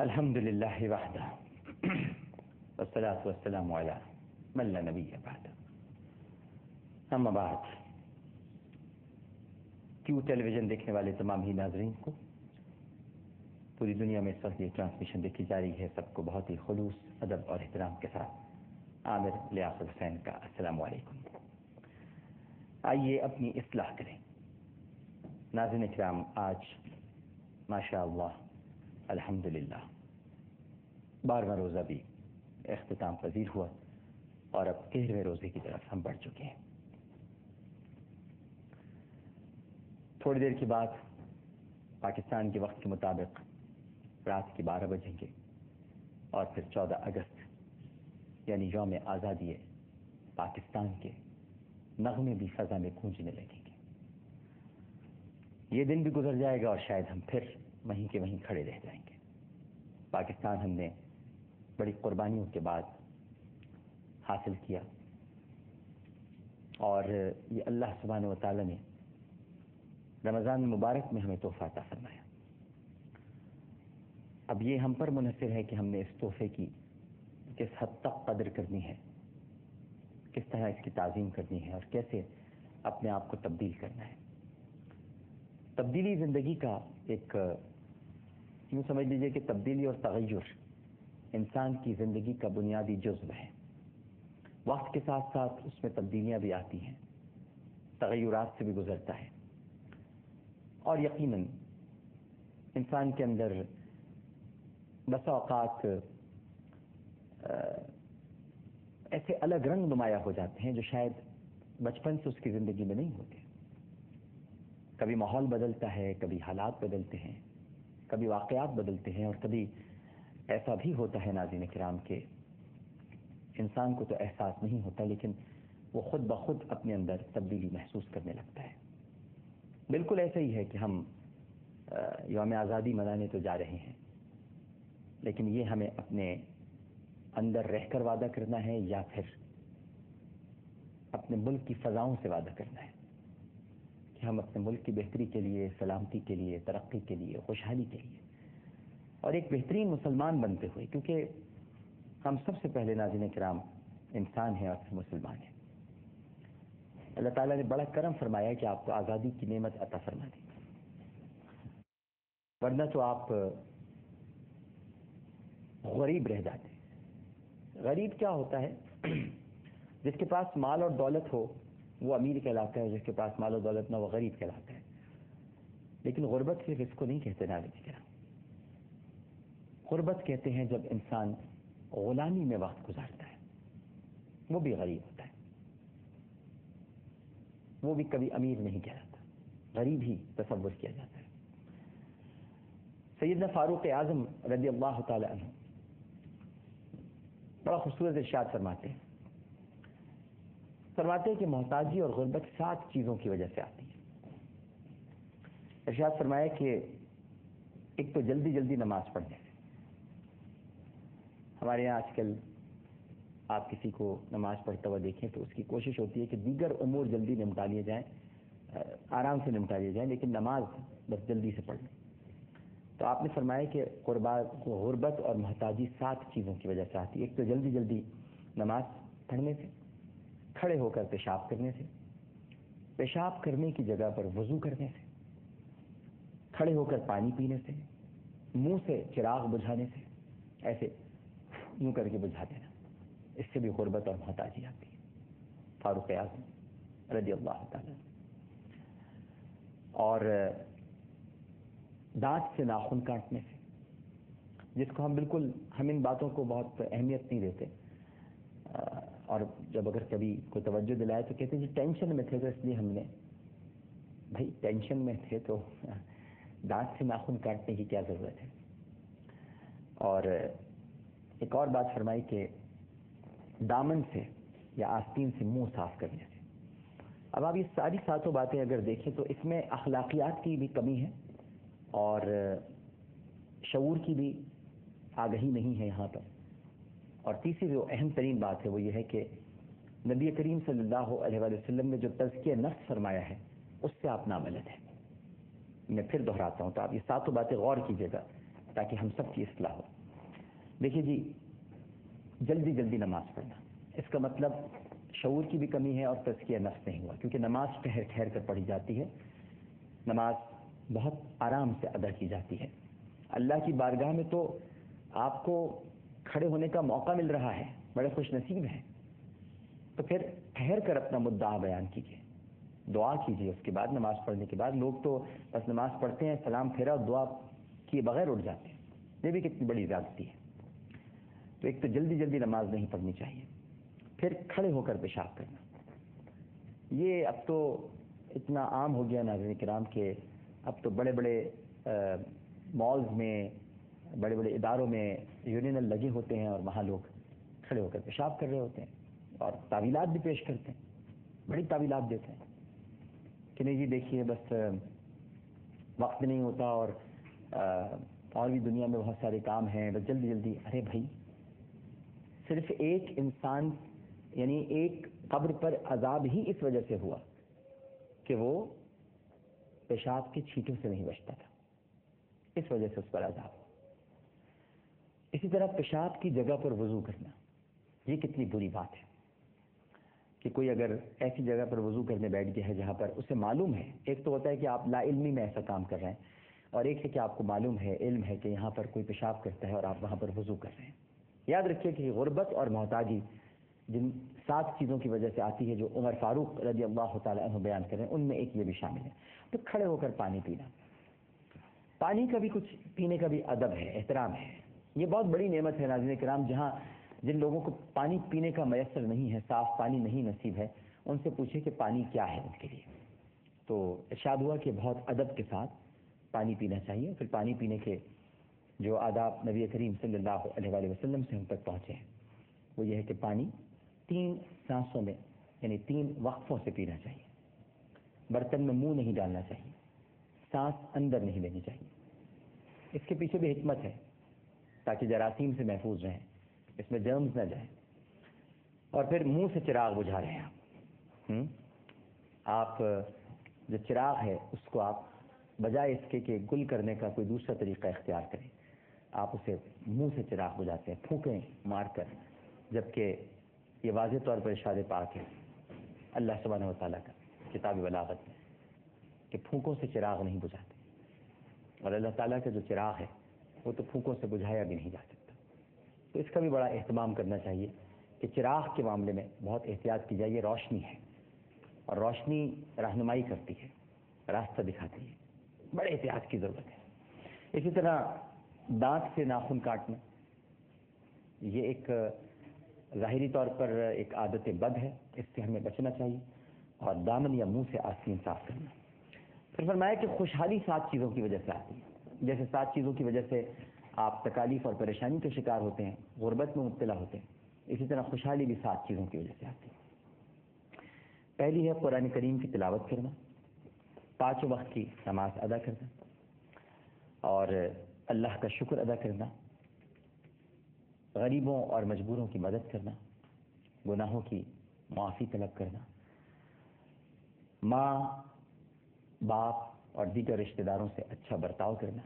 अल्हम्दुलिल्लाह वहदा वस्सलातु वस्सलामु अला मन ला नबिय्य बअद अम्मा बाद क्यू टेलीविज़न देखने वाले तमाम ही नाजरीन को, पूरी दुनिया में इस वक्त ये ट्रांसमिशन देखी जा रही है, सबको बहुत ही खलूस, अदब और एहतराम के साथ। आमिर लियाकत हुसैन का अस्सलाम वालेकुम। आइए अपनी इसलाह करें। नाजिन इकराम, आज माशा अल्हम्दुलिल्लाह। बारहवा रोज़ा भी अख्ताम पजीर हुआ और अब तेरहवें रोज़े की तरफ़ हम बढ़ चुके हैं। थोड़ी देर के बाद पाकिस्तान के वक्त के मुताबिक रात के बारह बजेंगे और फिर चौदह अगस्त, यानी योम आज़ादी पाकिस्तान के नगमे भी फजा में गूंजने लगेंगे। ये दिन भी गुजर जाएगा और शायद हम फिर वहीं के वहीं खड़े रह जाएँगे। पाकिस्तान हमने बड़ी कुर्बानियों के बाद हासिल किया। और ये अल्लाह सुबहान व ताली ने रमज़ान मुबारक में हमें तोहफा अता फरमाया। अब ये हम पर मुनसर है कि हमने इस तोहफे की किस हद तक कदर करनी है, किस तरह इसकी तज़ीम करनी है और कैसे अपने आप को तब्दील करना है। तब्दीली ज़िंदगी का एक यूँ समझ लीजिए कि तब्दीली और तगैर इंसान की ज़िंदगी का बुनियादी जुज्व है। वक्त के साथ साथ उसमें तब्दीलियाँ भी आती हैं तगैरात से भी गुजरता है। और यकीनन, इंसान के अंदर बस अवकात ऐसे अलग रंग नुमाया हो जाते हैं जो शायद बचपन से उसकी ज़िंदगी में नहीं होते। कभी माहौल बदलता है, कभी हालात बदलते हैं। कभी वाक़यात बदलते हैं और कभी ऐसा भी होता है नाजिन कराम के, इंसान को तो एहसास नहीं होता, लेकिन वो खुद ब खुद अपने अंदर तब्दीली महसूस करने लगता है। बिल्कुल ऐसा ही है कि हम योम आज़ादी मनाने तो जा रहे हैं, लेकिन ये हमें अपने अंदर रहकर वादा करना है या फिर अपने मुल्क की फ़जाओं से वादा करना है। कि हम अपने मुल्क की बेहतरी के लिए, सलामती के लिए, तरक्की के लिए, खुशहाली के लिए और एक बेहतरीन मुसलमान बनते हुए, क्योंकि हम सबसे पहले नाजिन कराम इंसान हैं और फिर मुसलमान हैं। अल्लाह ताला ने बड़ा करम फरमाया कि आपको आज़ादी की नेमत अता फरमा दी। वरना तो आप गरीब रह जाते। गरीब क्या होता है? जिसके पास माल और दौलत हो वो अमीर कहलाता है, जिसके पास माल दौलत ना वो गरीब कहलाता है। लेकिन गुर्बत सिर्फ़ इसको नहीं कहते नाजिन कराम गुर्बत कहते हैं जब इंसान गुलामी में वक्त गुजारता है। वो भी गरीब होता है। वो भी कभी अमीर नहीं कहलाता गरीब ही तस्वुर किया जाता है। सैदना फारूक आज़म रज़ी अल्लाह तु बड़ा खूबसूरत इर्शाद फरमाते हैं। फरमाते हैं कि मोहताजी और गुर्बत सात चीज़ों की वजह से आती है। इर्शाद फरमाया कि एक तो जल्दी जल्दी नमाज़ पढ़ने से हमारे यहाँ आजकल आप किसी को नमाज़ पढ़ता हुआ देखें तो उसकी कोशिश होती है कि दीगर उमूर जल्दी निपटा लिए जाएँ आराम से निपटा लिए जाएँ, लेकिन नमाज़ बस जल्दी से पढ़ लें। तो आपने फरमाया कि गुर्बत और महताजी सात चीज़ों की वजह से आती है। एक तो जल्दी जल्दी नमाज़ पढ़ने से खड़े होकर पेशाब करने से, पेशाब करने की जगह पर वज़ू करने से, खड़े होकर पानी पीने से, मुँह से चिराग बुझाने से, ऐसे यूँ करके बुझा देना। इससे भी गुर्बत और मोहताजी आती है। फारूक आज़म रज़ी अल्लाह और, दांत से नाखून काटने से, जिसको हम बिल्कुल, हम इन बातों को बहुत अहमियत नहीं देते। और जब अगर कभी कोई तवज्जो दिलाए तो कहते हैं जी टेंशन में थे तो इसलिए हमने। भाई, टेंशन में थे तो दांत से नाखून काटने की क्या ज़रूरत है? और एक और बात फरमाई कि दामन से या आस्तीन से मुँह साफ़ करने से। अब आप ये सारी सातों बातें अगर देखें तो इसमें अखलाकियात की भी कमी है और शूर की भी आगही नहीं है यहाँ पर। और तीसरी जो अहम तरीन बात है वो ये है कि नबी करीम सल्लल्लाहु अलैहि ने जो तजकिया नफ्स फरमाया है, उससे आप नामलद हैं। मैं फिर दोहराता हूँ तो आप ये सातों बातें गौर कीजिएगा ताकि हम सब की असलाह हो। देखिए जी, जल्दी जल्दी नमाज़ पढ़ना। इसका मतलब शूर की भी कमी है और तस्किया नफ्स नहीं हुआ, क्योंकि नमाज़ ठहर ठहर कर पढ़ी जाती है। नमाज़ बहुत आराम से अदा की जाती है। अल्लाह की बारगाह में तो आपको खड़े होने का मौका मिल रहा है, बड़े खुश नसीब हैं। तो फिर ठहर कर अपना मुद्दा बयान कीजिए, दुआ कीजिए, उसके बाद नमाज़ पढ़ने के बाद। लोग तो बस नमाज़ पढ़ते हैं, सलाम फेरा और दुआ किए बगैर उठ जाते हैं। ये भी कितनी बड़ी ज्यादती है। तो एक तो जल्दी जल्दी नमाज़ नहीं पढ़नी चाहिए, फिर खड़े होकर पेशाब करना। ये अब तो इतना आम हो गया नाजन कराम के, अब तो बड़े बड़े मॉल्स में बड़े बड़े इदारों में यूनियनल लगे होते हैं और वहाँ लोग खड़े होकर पेशाब कर रहे होते हैं और तावीलात भी पेश करते हैं। बड़ी तावीलात देते हैं। कि नहीं जी, देखिए, बस वक्त नहीं होता और और भी दुनिया में बहुत सारे काम हैं। बस जल्दी जल्दी अरे भाई, सिर्फ़ एक इंसान, यानी एक कब्र पर अजाब ही इस वजह से हुआ कि वो पेशाब के छींटों से नहीं बचता था। इस वजह से उस पर अजाब इसी तरह पेशाब की जगह पर वज़ू करना, ये कितनी बुरी बात है। कि कोई अगर ऐसी जगह पर वज़ू करने बैठ गया है जहाँ पर उसे मालूम है, एक तो होता है कि आप लाइलमी में ऐसा काम कर रहे हैं, और एक है कि आपको मालूम है, इल्म है कि यहाँ पर कोई पेशाब करता है और आप वहाँ पर वज़ू कर रहे हैं। याद रखिए कि गुर्बत और मोहताजी जिन सात चीज़ों की वजह से आती है जो उमर फारूक रज़ी अल्लाह तु बयान करें उनमें एक ये भी शामिल है। तो खड़े होकर पानी पीना। पानी का भी कुछ, पीने का भी अदब है, एहतराम है। ये बहुत बड़ी नेमत है नाजिन कराम, जहाँ जिन लोगों को पानी पीने का मैसर नहीं है, साफ़ पानी नहीं नसीब है, उनसे पूछे कि पानी क्या है उनके लिए। तो इर्शाद हुआ कि बहुत अदब के साथ पानी पीना चाहिए, फिर पानी पीने के जो आदाब नबी करीम सल्लल्लाहु अलैहि से हम तक पहुँचे हैं, वो ये है कि पानी तीन सांसों में, यानी तीन वक्फों से पीना चाहिए। बर्तन में मुँह नहीं डालना चाहिए, सांस अंदर नहीं लेनी चाहिए। इसके पीछे भी हिकमत है ताकि जरासीम से महफूज रहें, इसमें जर्म्स न जाए। और फिर मुँह से चिराग बुझा रहे हैं आप। हुँ? आप, जो चिराग है, उसको आप बजाय इसके कि गुल करने का कोई दूसरा तरीका इख्तियार करें। आप उसे मुँह से चिराग बुझाते हैं, फूकें, मारकर, जबकि ये वाज तौर पर इशाद पाक है। अल्लाह सुबहान वाली का किताब बलागत में कि फूकों से चिराग नहीं बुझाते। और अल्लाह ताला का जो चिराग है वो तो फूकों से बुझाया भी नहीं जा सकता। तो इसका भी बड़ा अहतमाम करना चाहिए कि चिराग के मामले में बहुत एहतियात की जाए रोशनी है। और रोशनी रहनुमाई करती है, रास्ता दिखाती है। बड़े एहतियात की ज़रूरत है। इसी तरह दांत से नाखून काटना, ये एक ज़ाहरी तौर पर एक आदत बद है, इससे हमें बचना चाहिए। और दामन या मुँह से आस्तीन साफ़ करना। फिर फरमाया कि खुशहाली सात चीज़ों की वजह से आती है। जैसे सात चीज़ों की वजह से आप तकालीफ और परेशानी के शिकार होते हैं, गुर्बत में मुबतला होते हैं। इसी तरह खुशहाली भी सात चीज़ों की वजह से आती है। पहली है कुरान करीम की तिलावत करना, पाँचों वक्त की नमाज़ अदा करना और अल्लाह का शुक्र अदा करना, गरीबों और मजबूरों की मदद करना, गुनाहों की माफ़ी तलब करना, माँ बाप और दीगर रिश्तेदारों से अच्छा बर्ताव करना।